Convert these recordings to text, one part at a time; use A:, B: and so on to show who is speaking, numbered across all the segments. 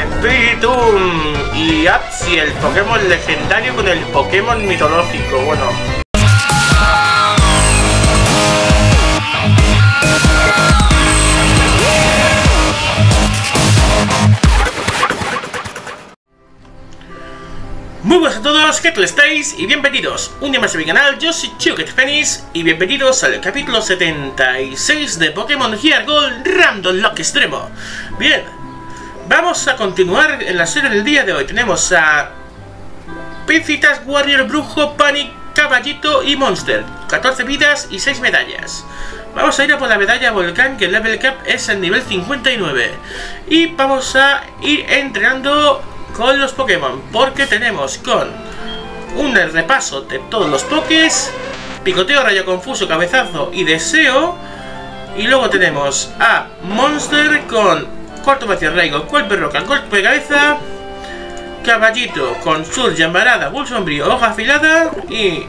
A: Spiritomb y Apsi, el Pokémon legendario con el Pokémon mitológico. Bueno, Muy buenas a todos, ¿qué tal estáis? Y bienvenidos un día más a mi canal, yo soy Chucket Fenix y bienvenidos al capítulo 76 de Pokémon Gear Random Lock Extremo. Bien, vamos a continuar en la serie del día de hoy. Tenemos a Pincitas, Warrior, Brujo, Panic, Caballito y Monster. 14 vidas y 6 medallas. Vamos a ir a por la medalla Volcán, que el level cap es el nivel 59. Y vamos a ir entrenando con los Pokémon, porque tenemos con un repaso de todos los Pokés, Picoteo, Rayo Confuso, Cabezazo y Deseo, y luego tenemos a Monster con Corto hacia Raigo, Golpe Roca, Golpe de Cabeza, Caballito con Sur, Llamarada, Bull Sombrío, Hoja Afilada y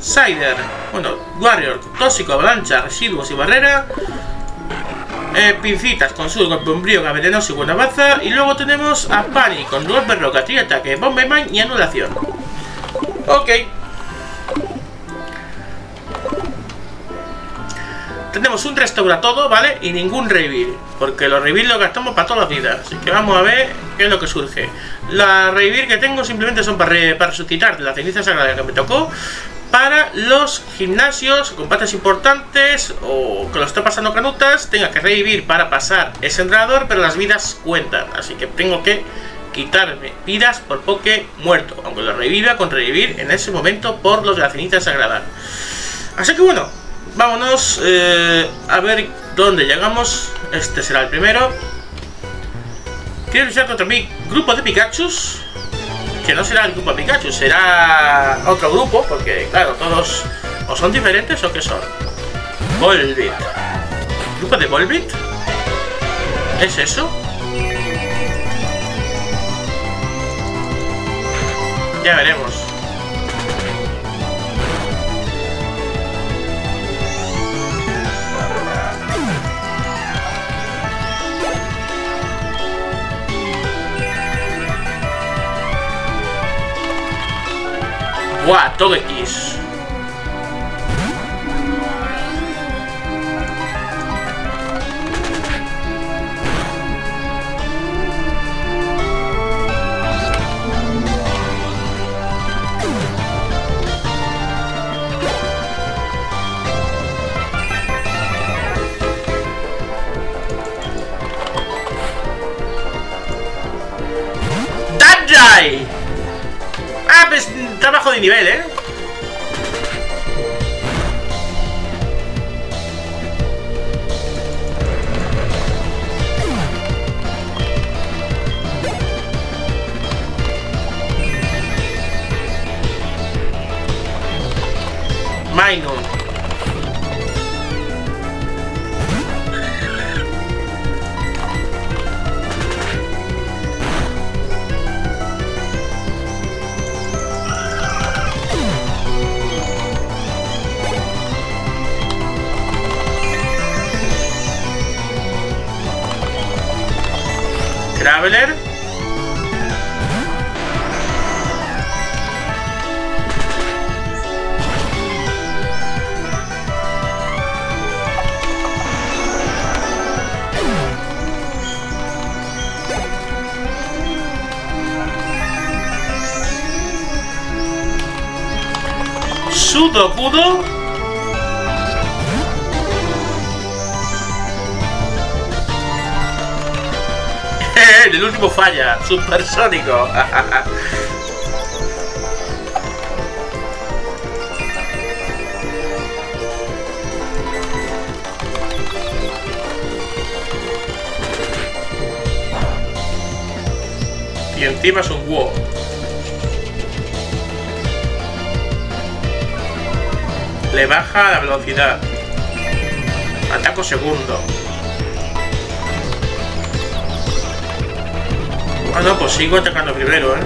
A: Cider, bueno, Warrior, Tóxico, Avalancha, Residuos y Barrera, eh, pincitas con su golpe umbrío, venenoso y buena baza. Y luego tenemos a Pani con golpe roca, ataque, bomberman y anulación. Ok. Tenemos un restaura todo, ¿vale? Y ningún revivir. Porque los revivir lo gastamos para todas las vidas. Así que vamos a ver qué es lo que surge. La revivir que tengo simplemente son para, para resucitar la ceniza sagrada que me tocó para los gimnasios, combates importantes o que lo esté pasando canutas, tenga que revivir para pasar ese entrenador, pero las vidas cuentan, así que tengo que quitarme vidas por poke muerto, aunque lo reviva con revivir en ese momento por los de la cenita sagrada. Así que bueno, vámonos eh, a ver dónde llegamos. Este será el primero. Quiero luchar contra mi grupo de Pikachus que no será el grupo Pikachu, será otro grupo, porque claro, todos o son diferentes o que son. Volbit. ¿Grupo de Volbit? ¿Es eso? Ya veremos. Buah, todo X. Sudokudo el último falla, supersónico. y encima es un WoW. Baja la velocidad. Ataco segundo. Ah, no, pues sigo atacando primero, ¿eh?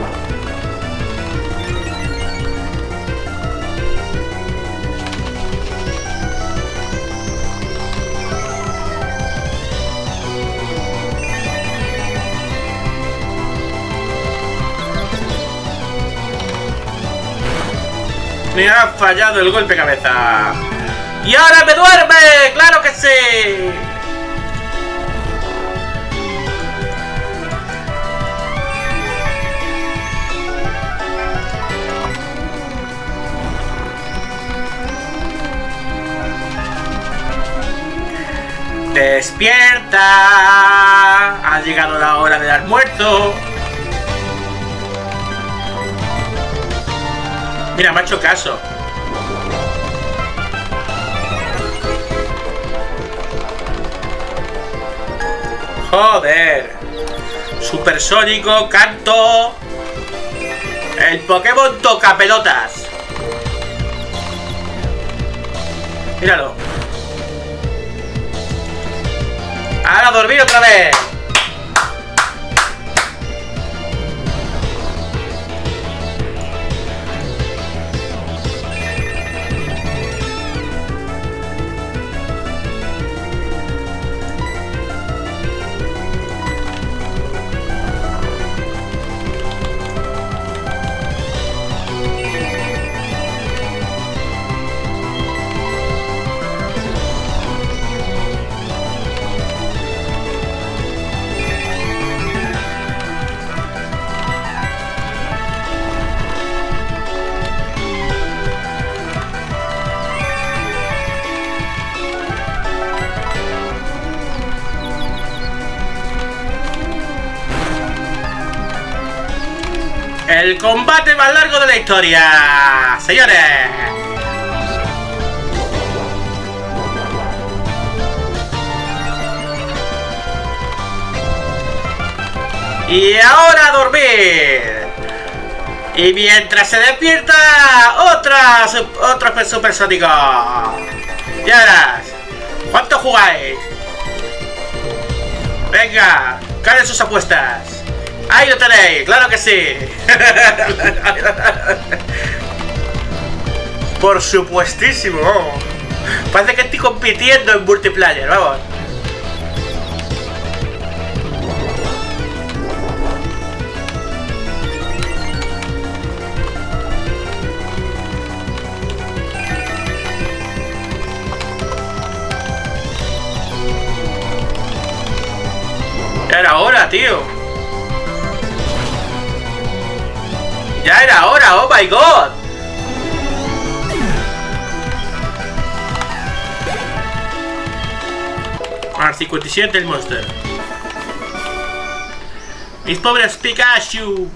A: Me ha fallado el golpe cabeza. ¡Y ahora me duerme! ¡Claro que sí! ¡Despierta! Ha llegado la hora de dar Mira, me ha hecho caso. Joder. Supersónico, canto. El Pokémon toca pelotas. Míralo. Ahora dormir otra vez. El combate más largo de la historia, señores. Y ahora a dormir. Y mientras se despierta, otra, otro supersónico. Ya verás. ¿Cuánto jugáis? Venga, calen sus apuestas. ¡Ahí lo tenéis! ¡Claro que sí! Por supuestísimo. Parece que estoy compitiendo en multiplayer, vamos. ¡Oh my god! Mar 57 el monster. Mis pobres Pikachu.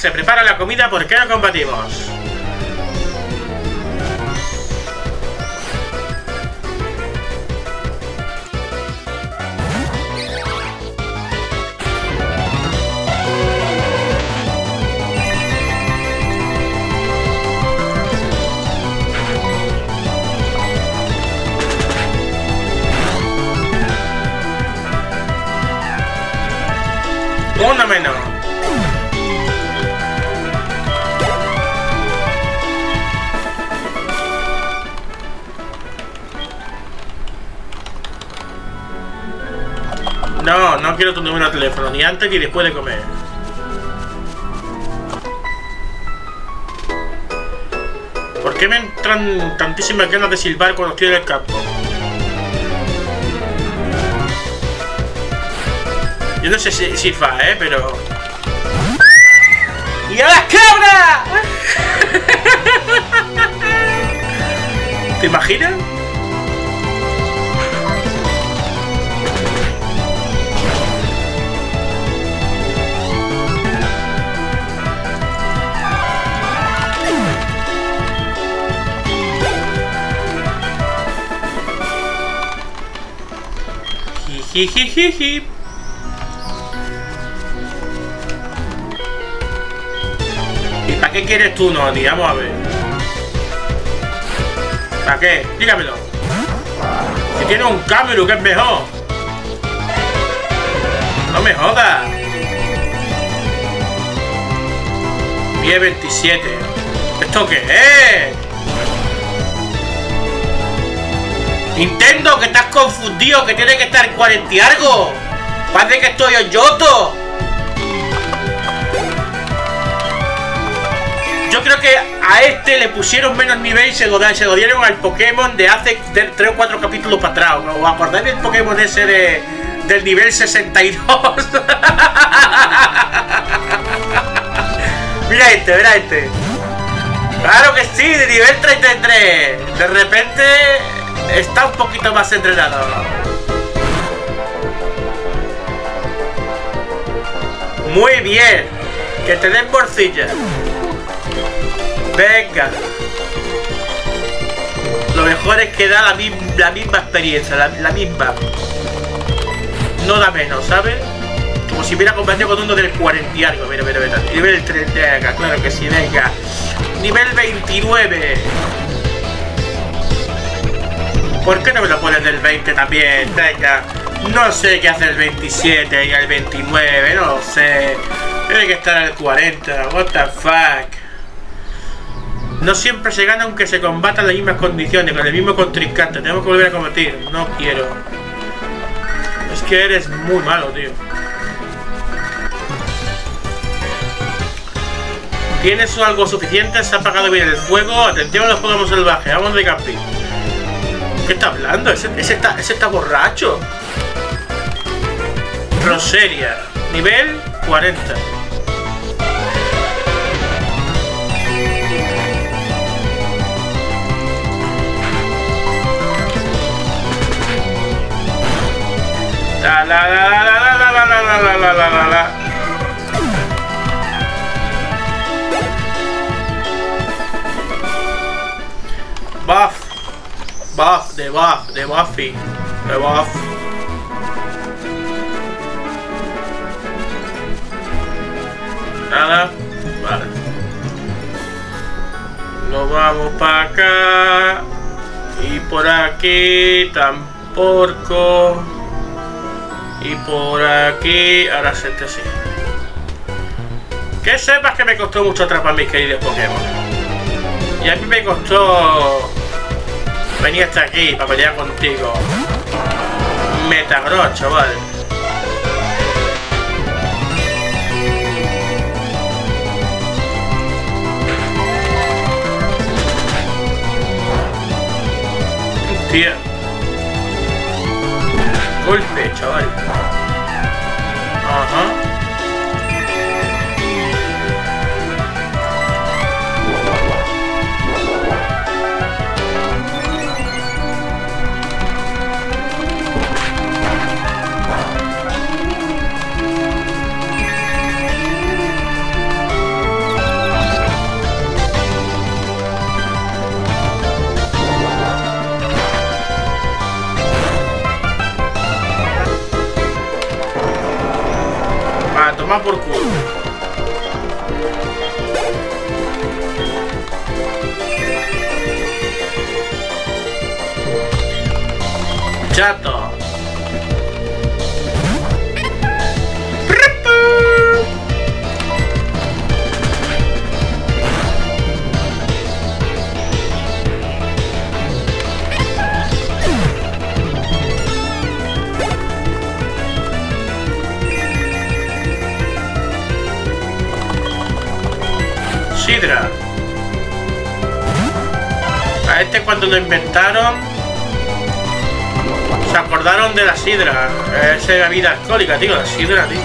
A: Se prepara la comida, ¿por qué no combatimos? Quiero tu número de teléfono, ni antes ni después de comer. ¿Por qué me entran tantísimas ganas de silbar cuando estoy en el campo? Yo no sé si, si fa, ¿eh? Pero... ¡Y a las cabras! ¿Te imaginas? Jijijiji. ¿Para qué quieres tú, Noni? Vamos a ver. ¿Para qué? Dígamelo. Si tiene un Cameru que es mejor. No me jodas. 10-27. ¿Esto qué es? Nintendo, que estás confundido, que tiene que estar en 40 y algo. Parece que estoy en Yoto. Yo creo que a este le pusieron menos nivel y se lo, dieron al Pokémon de hace 3 o 4 capítulos para atrás. ¿Os acordáis del Pokémon ese de, del nivel 62? mira este, mira este. Claro que sí, de nivel 33. De repente está un poquito más entrenado. Muy bien. Que te den bolsilla. Venga. Lo mejor es que da la, misma experiencia, la, misma. No da menos, ¿sabes? Como si hubiera combatido con uno del 40 y algo. Mira, mira, mira. Nivel 30, claro que sí, venga. Nivel 29. ¿Por qué no me lo pones del 20 también? Venga. No sé qué hace el 27 y el 29, no lo sé. Tiene que estar el 40. What the fuck. No siempre se gana aunque se combata en las mismas condiciones, con el mismo contrincante. Tenemos que volver a combatir. No quiero. Es que eres muy malo, tío. ¿Tienes algo suficiente? ¿Se ha apagado bien el fuego? Atención a los Pokémon salvajes. Vamos de camping. ¿Qué está hablando? Ese, está, ese está borracho. Roseria. Nivel 40. La la la la la la la la la la la Buff, de buff, de buffy De buff Nada Vale Nos vamos para acá Y por aquí tampoco y por aquí, ahora se te así. Que sepas que me costó mucho atrapar mis queridos Pokémon. Y a mí me costó venir hasta aquí para pelear contigo. Metagross, chaval. Tía golpe, chaval. Cuando inventaron se acordaron de la sidra. Esa bebida alcohólica, tío, la sidra, tío.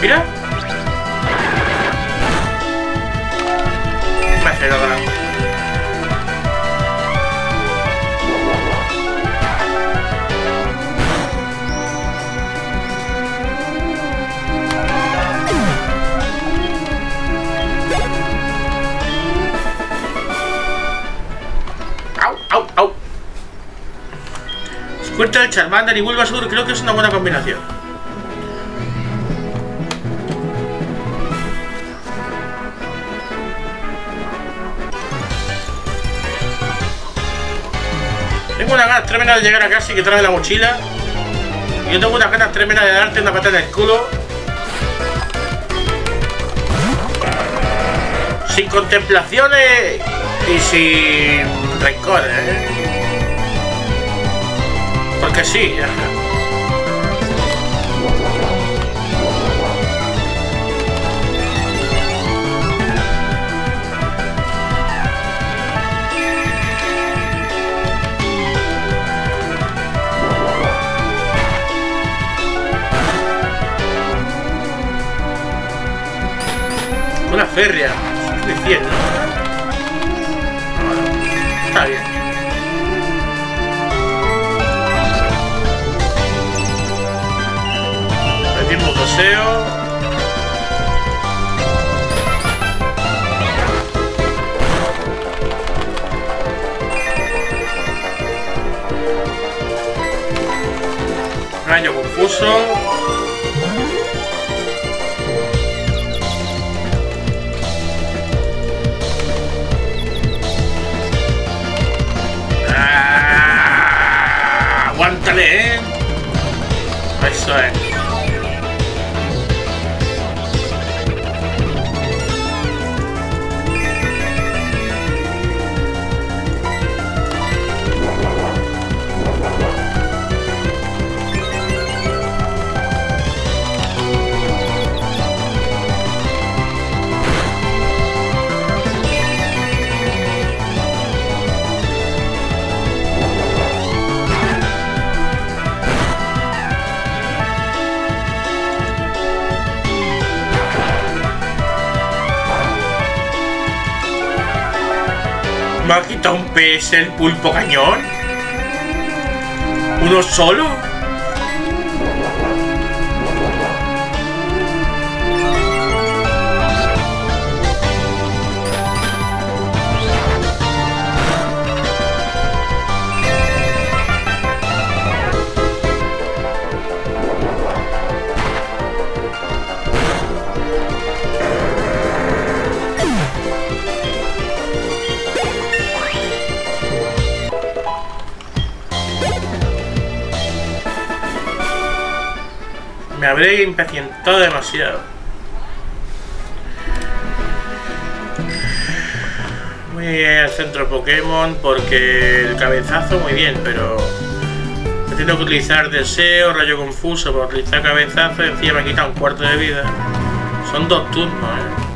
A: Mira. Me hace nada. Mortal, Charmander y Bulbasaur creo que es una buena combinación. Tengo unas ganas tremendas de llegar a casa y que trae la mochila. Y yo tengo unas ganas tremendas de darte una patada en el culo. Sin contemplaciones y sin rencores, ¿eh? Porque sí. Una férrea. De 100, ¿no? Poseo. Rayo confuso. Pez el pulpo cañón? ¿Uno solo? Habré impacientado demasiado. Voy al centro Pokémon porque el cabezazo muy bien, pero tengo que utilizar deseo, rayo confuso para utilizar cabezazo y encima me quita un cuarto de vida. Son dos turnos, ¿eh?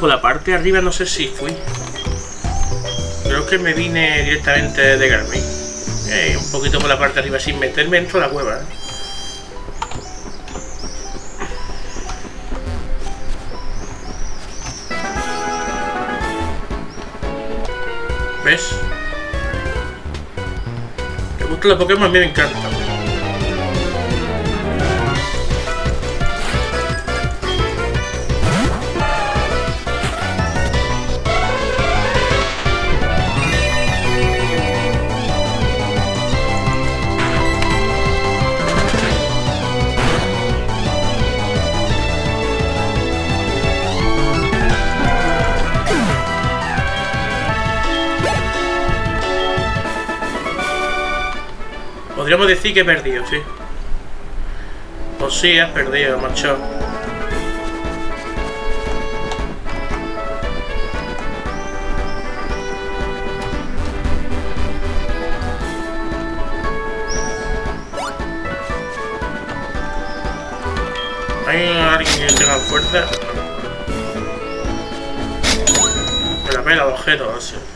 A: Por la parte de arriba no sé si fui. Creo que me vine directamente de Garmin. Eh, un poquito por la parte de arriba sin meterme dentro de la cueva. ¿eh? ¿Ves? Me gustan los Pokémon, a mí me encantan. Podríamos decir que he perdido, sí. Pues sí, has perdido, macho. ¿Hay alguien que tenga fuerza? Me la pela el objeto, no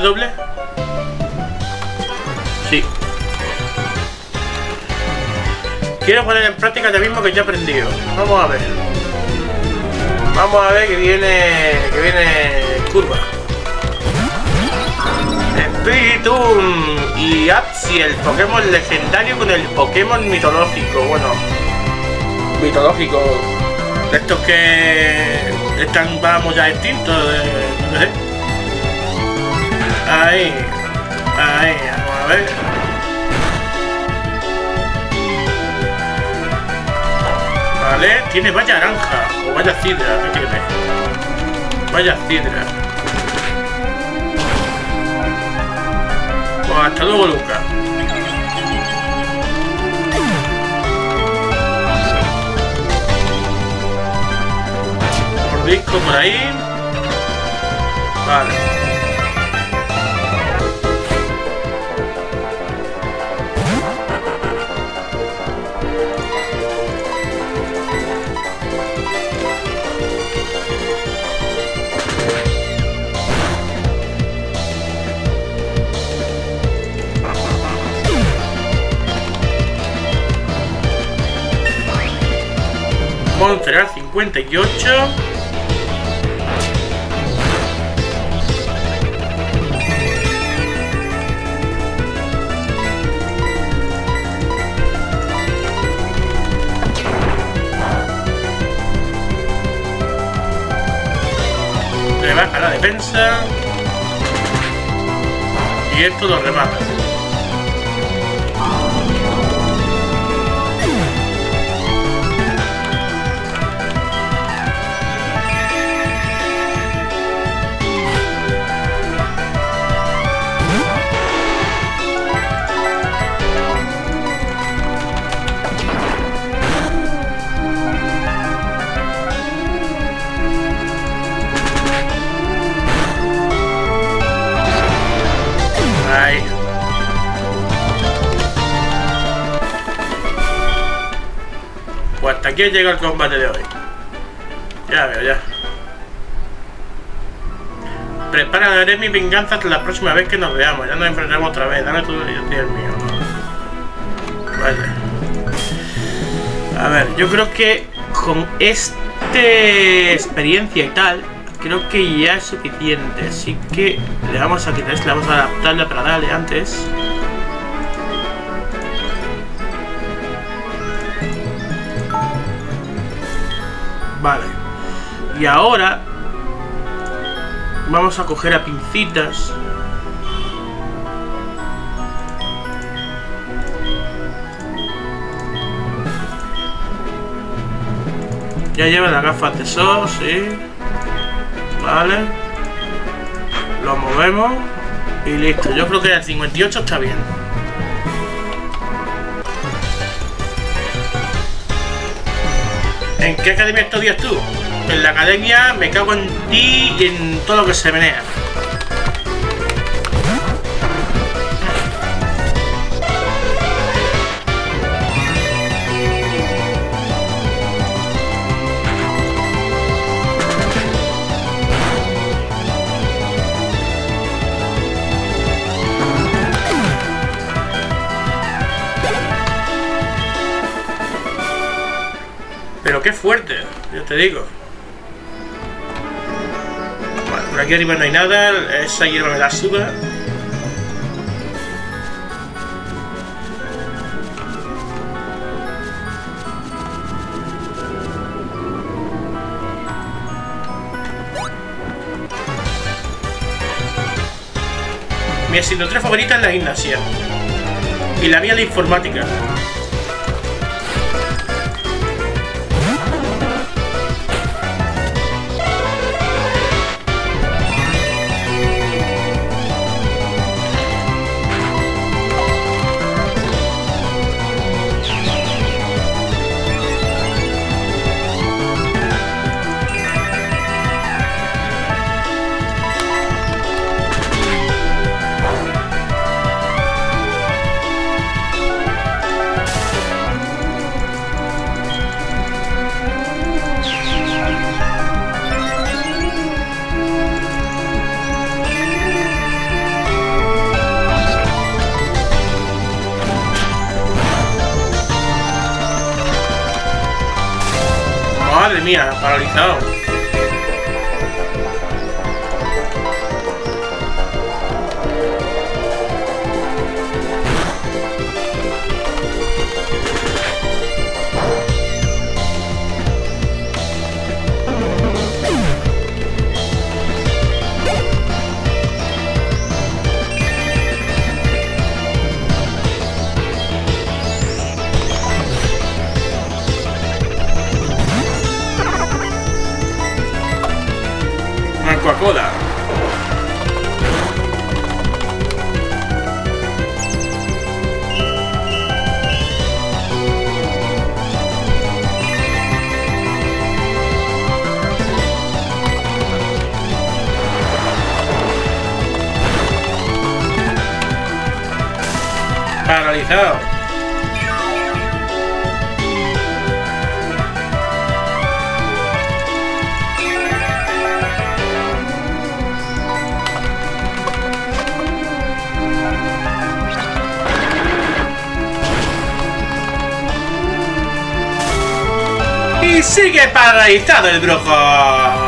A: doble? Sí. Quiero poner en práctica ya mismo que ya he aprendido. Vamos a ver. Vamos a ver que viene. que viene curva. Spiritum y Apsi, el Pokémon legendario con el Pokémon mitológico. Bueno, mitológico. Estos que están, vamos, ya extintos. sé. Ahí, ahí, vamos a ver. Vale, tiene vaya naranja o vaya cidra, ¿qué tiene? Vaya cidra. Pues hasta luego, Luca. Mordisco por ahí. Vale. Montreal 58. Le baja la defensa. Y esto lo remata. Aquí llega el combate de hoy. Ya veo, ya. Prepararé mi venganza hasta la próxima vez que nos veamos. Ya nos enfrentaremos otra vez. Dame y yo mío. Vale. A ver, yo creo que con este experiencia y tal, creo que ya es suficiente. Así que le vamos a quitar le vamos a adaptarle para darle antes. Vale. Y ahora vamos a coger a pincitas. Ya lleva las gafas de sol, sí. Vale. Lo movemos. Y listo. Yo creo que el 58 está bien. ¿En qué academia estudias tú? En la academia me cago en ti y en todo lo que se menea. Qué fuerte, yo te digo. Vale, por aquí arriba no hay nada, esa hierba me la suda. Mi asignatura favorita es la gimnasia. Y la mía la informática. Paralizado. Y sigue paralizado el brujo.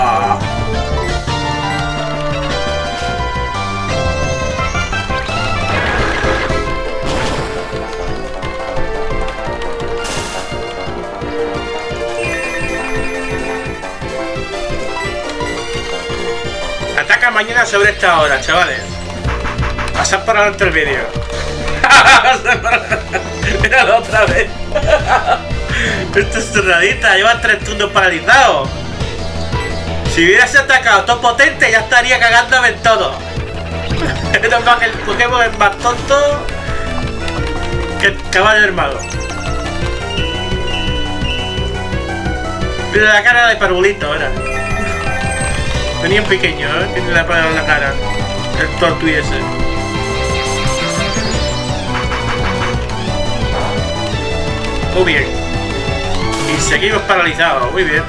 A: Mañana sobre esta hora, chavales. Pasad por adelante el vídeo. Míralo otra vez. Esto es cerradita, lleva tres turnos paralizados. Si hubiese atacado todo potente, ya estaría cagándome en todo. Menos que el Pokémon es más tonto que el caballo hermano. Mira la cara de parvulito, era. Tenía un pequeño, ¿eh? Tiene la, la cara. El tortui ese. Muy bien. Y seguimos paralizados, muy bien.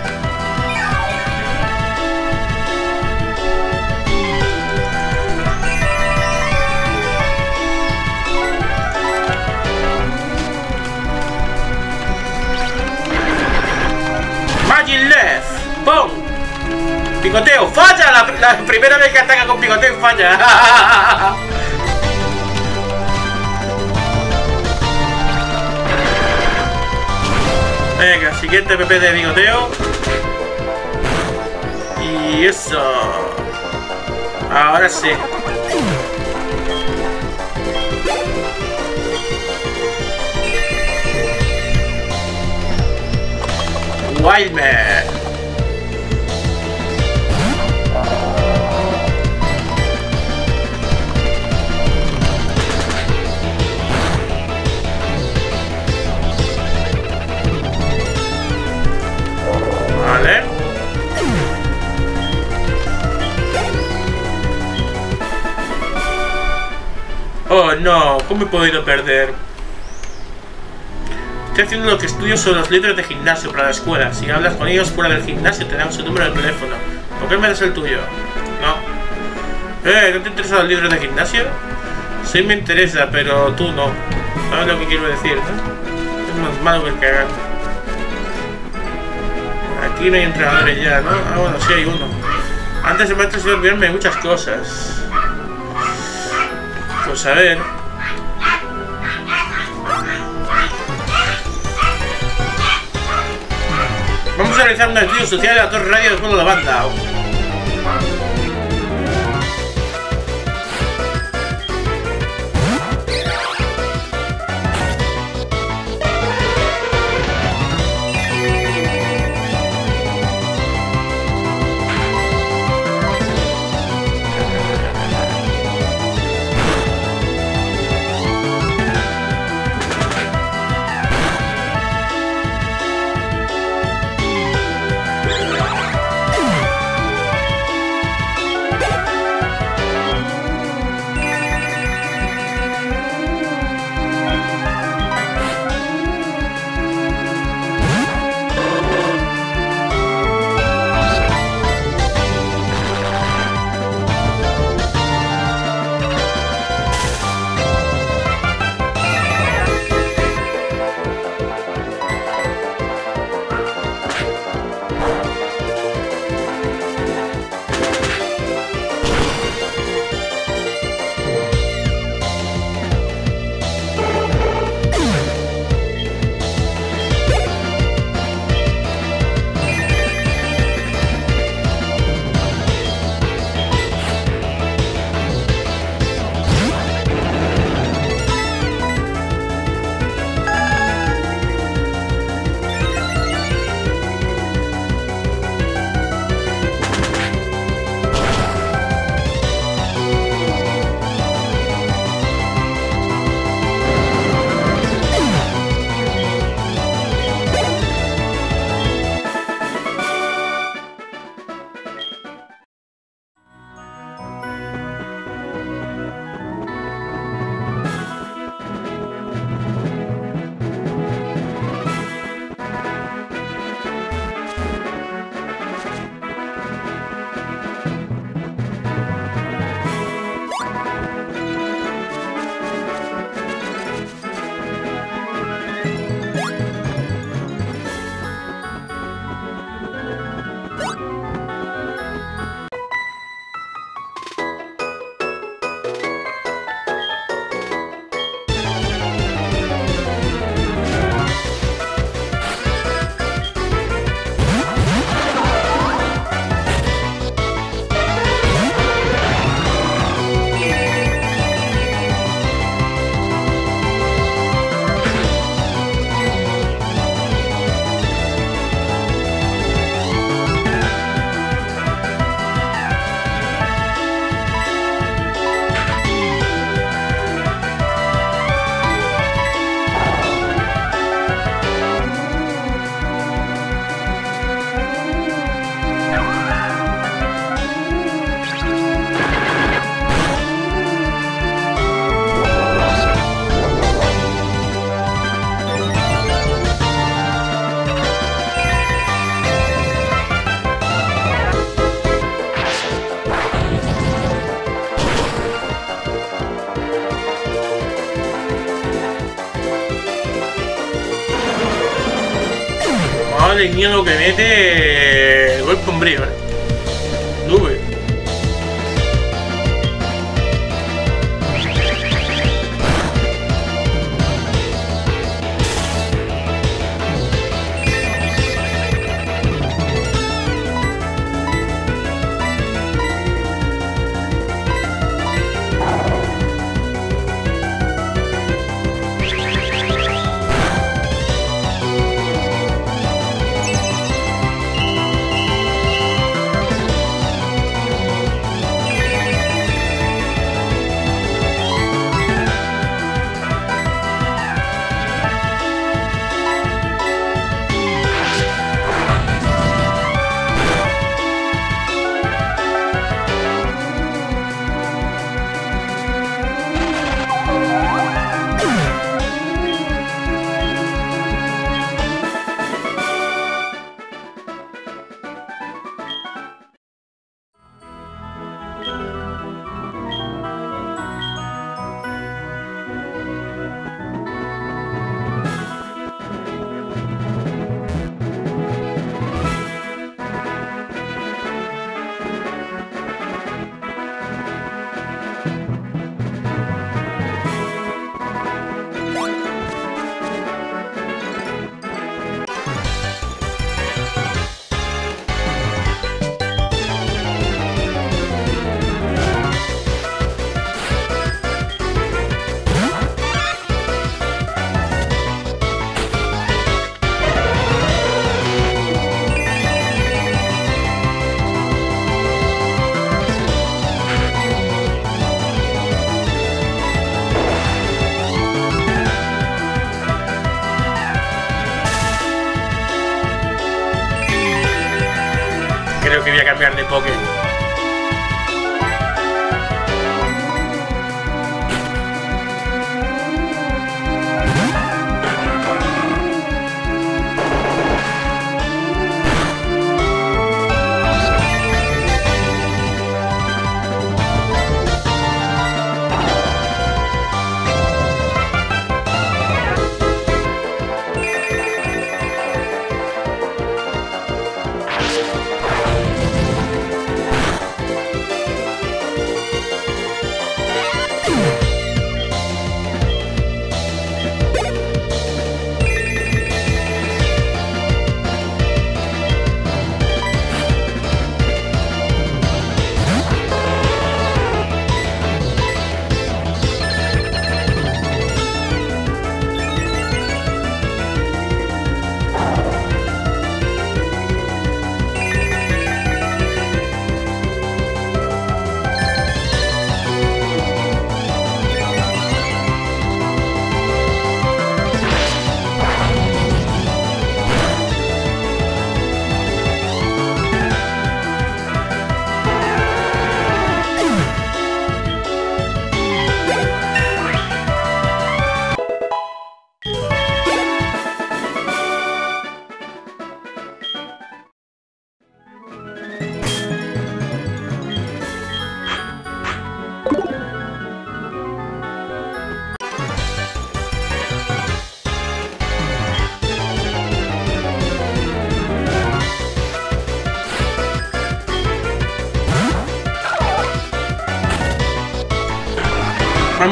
A: Magic Left, ¡Pum! Picoteo, falla la, primera vez que ataca con picoteo falla. Venga, siguiente PP de bigoteo. Y eso. Ahora sí. Wildman. Oh no, ¿cómo he podido perder? Estoy haciendo lo que estudio sobre los líderes de gimnasio para la escuela. Si hablas con ellos fuera del gimnasio, te dan su número de teléfono. ¿Por qué me das el tuyo? No. Eh, ¿no te interesa los líderes de gimnasio? Sí me interesa, pero tú no. ¿Sabes lo que quiero decir? Es más malo que el cagar. Aquí no hay entrenadores ya, ¿no? Ah, bueno, sí hay uno. Antes de maestro se olvidarme muchas cosas. Pues a ver. Vamos a realizar un estudio social de la torre radio de la banda. Lo que mete que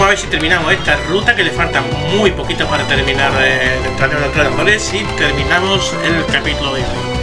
A: a ver si terminamos esta ruta que le falta muy poquito para terminar eh, de entrar en los y terminamos el capítulo de hoy.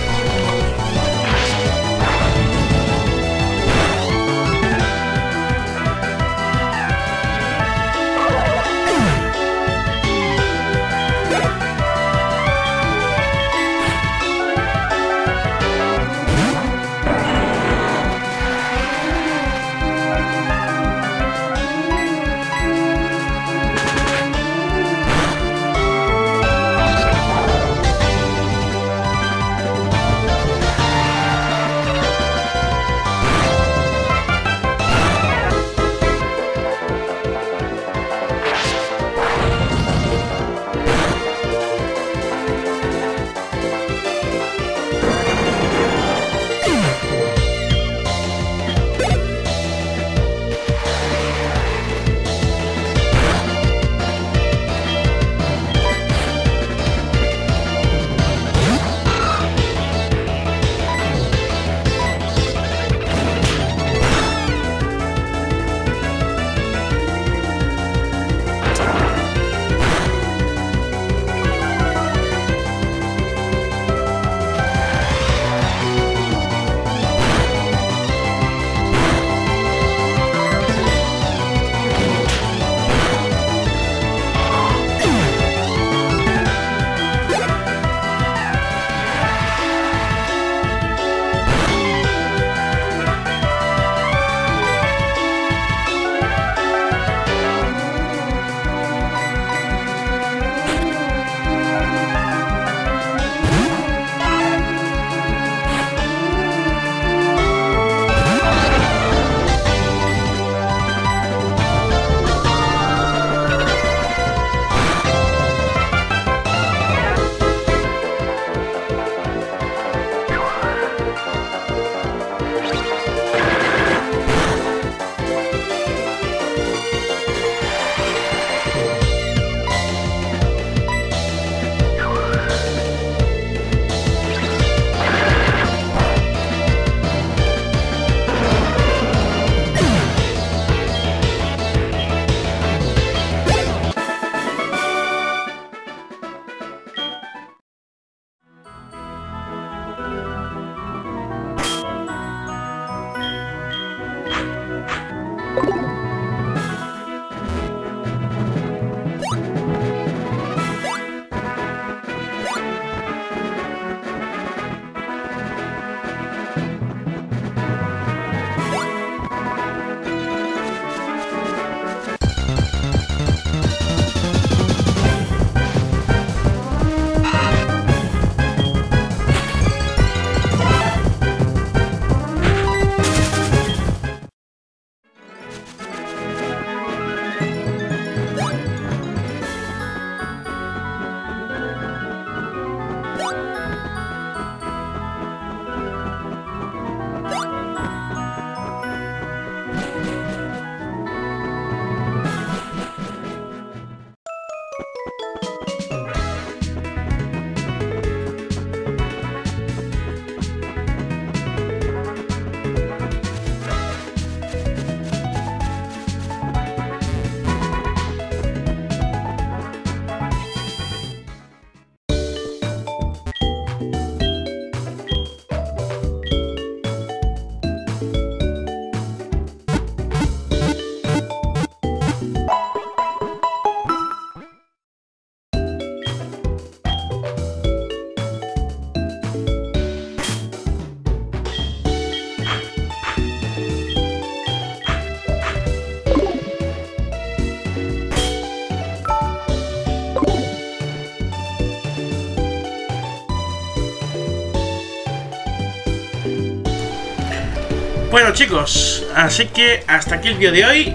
A: Bueno chicos, así que hasta aquí el vídeo de hoy.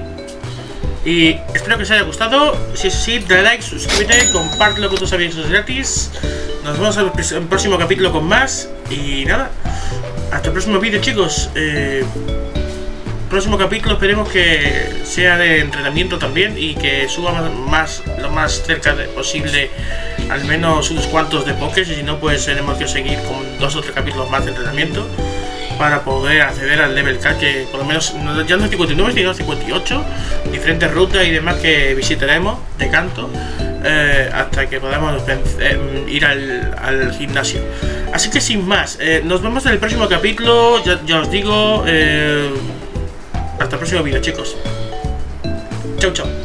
A: Y espero que os haya gustado. Si es así, dale like, suscríbete, compártelo con tus amigos gratis. Nos vemos en el próximo capítulo con más. Y nada, hasta el próximo vídeo chicos. Eh, próximo capítulo esperemos que sea de entrenamiento también y que suba más, lo más cerca de posible al menos unos cuantos de pokés y si no pues tenemos que seguir con dos o tres capítulos más de entrenamiento para poder acceder al level cap que por lo menos ya no es 59 sino 58 diferentes rutas y demás que visitaremos de canto eh, hasta que podamos eh, ir al, gimnasio. Así que sin más eh, nos vemos en el próximo capítulo ya, os digo hasta el próximo vídeo chicos. Chau chau